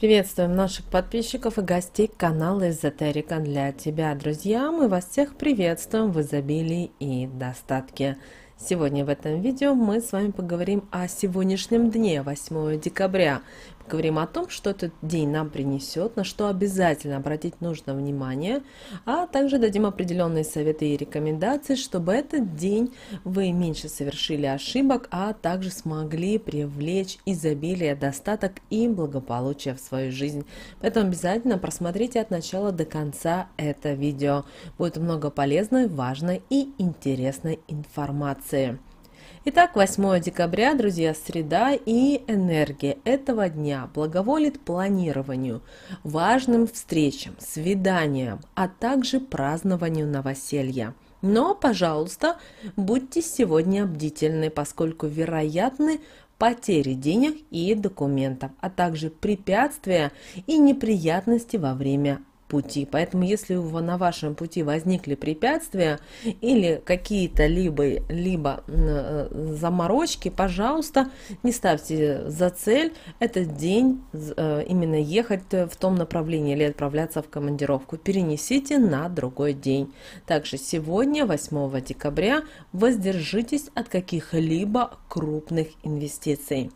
Приветствуем наших подписчиков и гостей канала Эзотерика для тебя, друзья! Мы вас всех приветствуем в изобилии и достатке. Сегодня в этом видео мы с вами поговорим о сегодняшнем дне, 8 декабря. Говорим о том, что этот день нам принесет, на что обязательно обратить нужно внимание, а также дадим определенные советы и рекомендации, чтобы этот день вы меньше совершили ошибок, а также смогли привлечь изобилие, достаток и благополучие в свою жизнь. Поэтому обязательно просмотрите от начала до конца это видео. Будет много полезной, важной и интересной информации. Итак, 8 декабря, друзья, среда и энергия этого дня благоволит планированию, важным встречам, свиданиям, а также празднованию новоселья. Но, пожалуйста, будьте сегодня бдительны, поскольку вероятны потери денег и документов, а также препятствия и неприятности во время пути. Поэтому, если на вашем пути возникли препятствия или какие-то либо, либо э, заморочки, пожалуйста, не ставьте за цель этот день э, именно ехать в том направлении или отправляться в командировку. Перенесите на другой день. Также сегодня, 8 декабря, воздержитесь от каких-либо крупных инвестиций.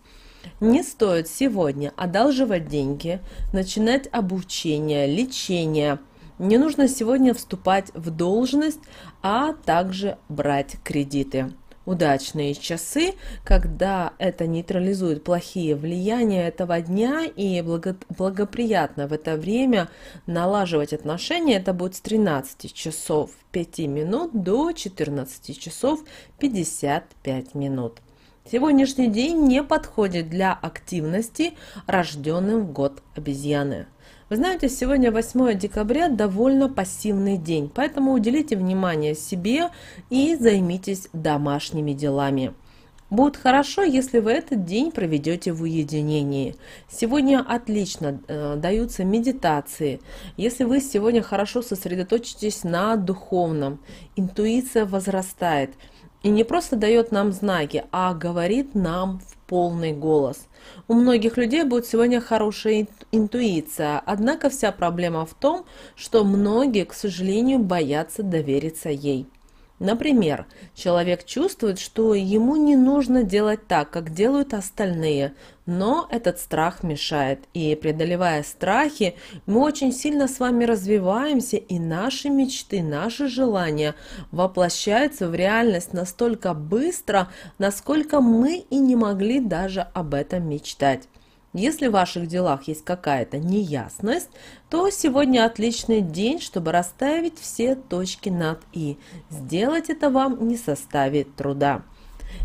Не стоит сегодня одалживать деньги, начинать обучение, лечение. Не нужно сегодня вступать в должность, а также брать кредиты. Удачные часы, когда это нейтрализует плохие влияния этого дня и благо, благоприятно в это время налаживать отношения, это будет с 13 часов 5 минут до 14 часов 55 минут. Сегодняшний день не подходит для активности, рожденным в год обезьяны. Вы знаете, сегодня 8 декабря довольно пассивный день, поэтому уделите внимание себе и займитесь домашними делами. Будет хорошо, если вы этот день проведете в уединении. Сегодня отлично э, даются медитации. Если вы сегодня хорошо сосредоточитесь на духовном, интуиция возрастает – и не просто дает нам знаки, а говорит нам в полный голос. У многих людей будет сегодня хорошая интуиция, однако вся проблема в том, что многие, к сожалению, боятся довериться ей. Например, человек чувствует, что ему не нужно делать так, как делают остальные, но этот страх мешает. И преодолевая страхи, мы очень сильно с вами развиваемся, и наши мечты, наши желания воплощаются в реальность настолько быстро, насколько мы и не могли даже об этом мечтать. Если в ваших делах есть какая-то неясность, то сегодня отличный день, чтобы расставить все точки над «и». Сделать это вам не составит труда.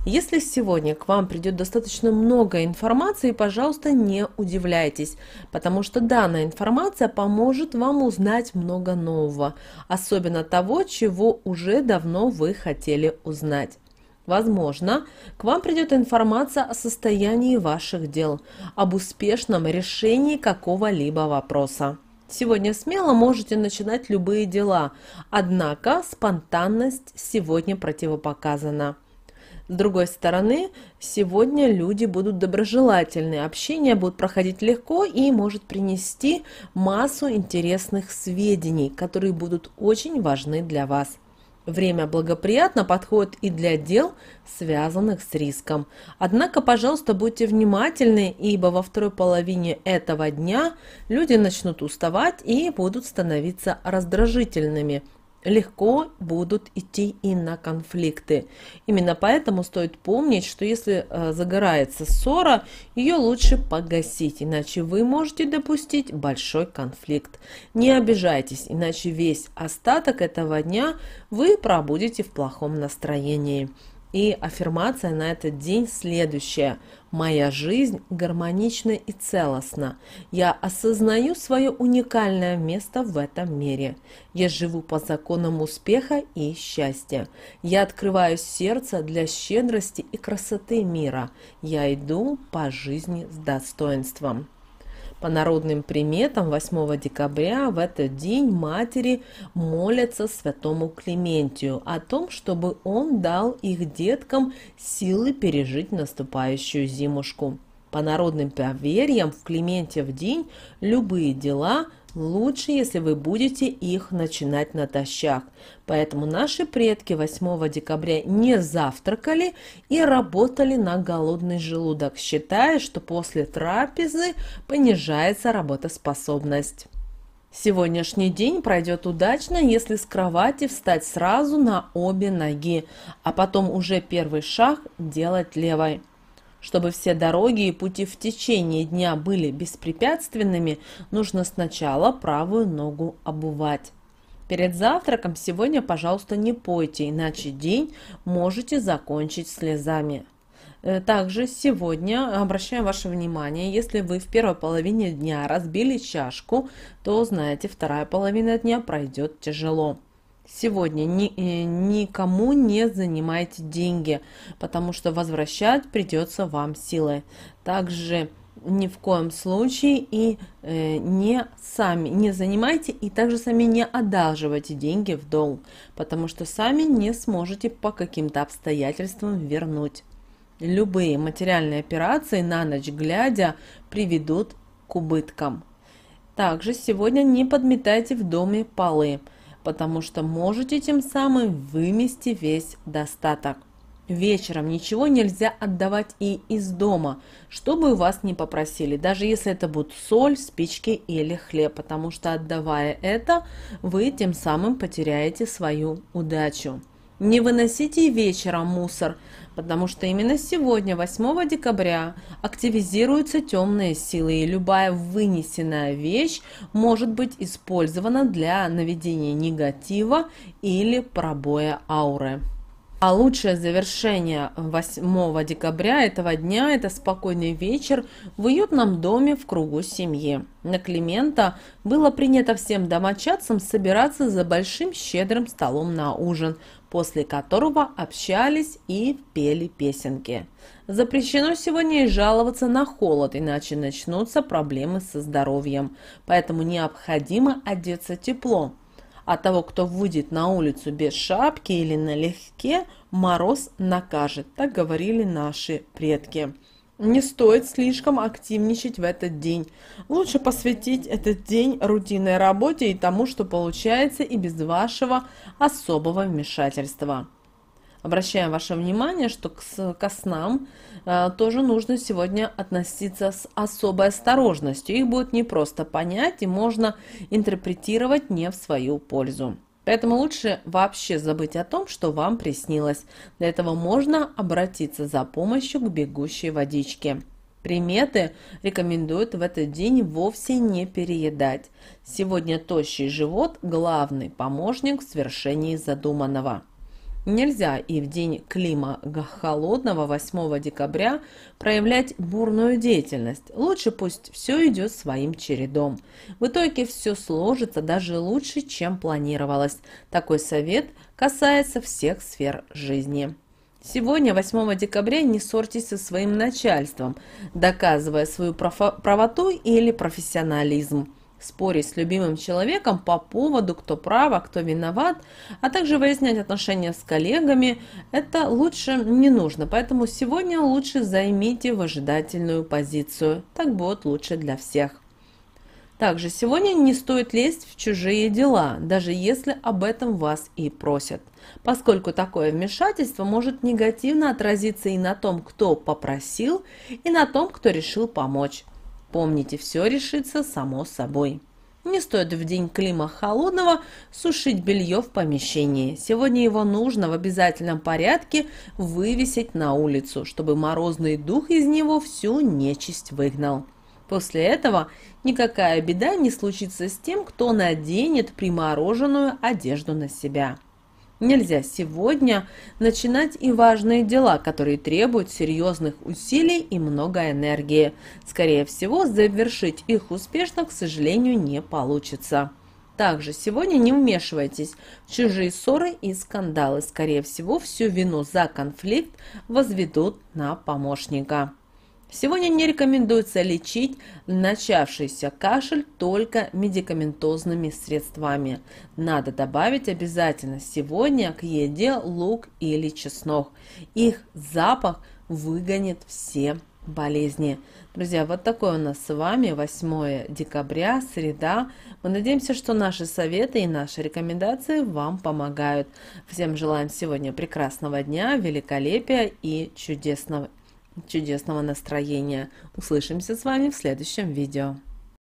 Если сегодня к вам придет достаточно много информации, пожалуйста, не удивляйтесь, потому что данная информация поможет вам узнать много нового, особенно того, чего уже давно вы хотели узнать. Возможно, к вам придет информация о состоянии ваших дел, об успешном решении какого-либо вопроса. Сегодня смело можете начинать любые дела, однако спонтанность сегодня противопоказана. С другой стороны, сегодня люди будут доброжелательны, общение будет проходить легко и может принести массу интересных сведений, которые будут очень важны для вас. Время благоприятно подходит и для дел, связанных с риском. Однако, пожалуйста, будьте внимательны, ибо во второй половине этого дня люди начнут уставать и будут становиться раздражительными легко будут идти и на конфликты. Именно поэтому стоит помнить, что если э, загорается ссора, ее лучше погасить, иначе вы можете допустить большой конфликт. Не обижайтесь, иначе весь остаток этого дня вы пробудете в плохом настроении. И аффирмация на этот день следующая. Моя жизнь гармонична и целостна. Я осознаю свое уникальное место в этом мире. Я живу по законам успеха и счастья. Я открываю сердце для щедрости и красоты мира. Я иду по жизни с достоинством. По народным приметам 8 декабря в этот день матери молятся святому Клементию о том, чтобы он дал их деткам силы пережить наступающую зимушку. По народным поверьям, в Клементьев день любые дела лучше, если вы будете их начинать натощак. Поэтому наши предки 8 декабря не завтракали и работали на голодный желудок, считая, что после трапезы понижается работоспособность. Сегодняшний день пройдет удачно, если с кровати встать сразу на обе ноги, а потом уже первый шаг делать левой. Чтобы все дороги и пути в течение дня были беспрепятственными, нужно сначала правую ногу обувать. Перед завтраком сегодня, пожалуйста, не пойте, иначе день можете закончить слезами. Э, также сегодня обращаем ваше внимание, если вы в первой половине дня разбили чашку, то знаете, вторая половина дня пройдет тяжело. Сегодня ни, э, никому не занимайте деньги, потому что возвращать придется вам силой. Также ни в коем случае и э, не сами не занимайте и также сами не одалживайте деньги в долг, потому что сами не сможете по каким-то обстоятельствам вернуть. Любые материальные операции на ночь глядя приведут к убыткам. Также сегодня не подметайте в доме полы, потому что можете тем самым вымести весь достаток. Вечером ничего нельзя отдавать и из дома, чтобы вас не попросили, даже если это будут соль, спички или хлеб, потому что отдавая это, вы тем самым потеряете свою удачу. Не выносите вечером мусор, потому что именно сегодня, 8 декабря, активизируются темные силы, и любая вынесенная вещь может быть использована для наведения негатива или пробоя ауры. А лучшее завершение 8 декабря этого дня – это спокойный вечер в уютном доме в кругу семьи. На Климента было принято всем домочадцам собираться за большим щедрым столом на ужин, после которого общались и пели песенки. Запрещено сегодня и жаловаться на холод, иначе начнутся проблемы со здоровьем, поэтому необходимо одеться тепло – а того, кто выйдет на улицу без шапки или налегке, мороз накажет. Так говорили наши предки. Не стоит слишком активничать в этот день. Лучше посвятить этот день рутинной работе и тому, что получается и без вашего особого вмешательства. Обращаем ваше внимание, что к, ко снам э, тоже нужно сегодня относиться с особой осторожностью. Их будет непросто понять и можно интерпретировать не в свою пользу. Поэтому лучше вообще забыть о том, что вам приснилось. Для этого можно обратиться за помощью к бегущей водичке. Приметы рекомендуют в этот день вовсе не переедать. Сегодня тощий живот – главный помощник в свершении задуманного. Нельзя и в день клима холодного 8 декабря проявлять бурную деятельность. Лучше пусть все идет своим чередом. В итоге все сложится даже лучше, чем планировалось. Такой совет касается всех сфер жизни. Сегодня, 8 декабря, не ссорьтесь со своим начальством, доказывая свою правоту или профессионализм спорить с любимым человеком по поводу, кто прав, кто виноват, а также выяснять отношения с коллегами, это лучше не нужно. Поэтому сегодня лучше займите выжидательную позицию. Так будет лучше для всех. Также сегодня не стоит лезть в чужие дела, даже если об этом вас и просят, поскольку такое вмешательство может негативно отразиться и на том, кто попросил, и на том, кто решил помочь. Помните, все решится само собой. Не стоит в день клима холодного сушить белье в помещении. Сегодня его нужно в обязательном порядке вывесить на улицу, чтобы морозный дух из него всю нечисть выгнал. После этого никакая беда не случится с тем, кто наденет примороженную одежду на себя. Нельзя сегодня начинать и важные дела, которые требуют серьезных усилий и много энергии. Скорее всего, завершить их успешно, к сожалению, не получится. Также сегодня не вмешивайтесь в чужие ссоры и скандалы. Скорее всего, всю вину за конфликт возведут на помощника. Сегодня не рекомендуется лечить начавшийся кашель только медикаментозными средствами. Надо добавить обязательно сегодня к еде лук или чеснок. Их запах выгонит все болезни. Друзья, вот такой у нас с вами 8 декабря, среда. Мы надеемся, что наши советы и наши рекомендации вам помогают. Всем желаем сегодня прекрасного дня, великолепия и чудесного, чудесного настроения. Услышимся с вами в следующем видео.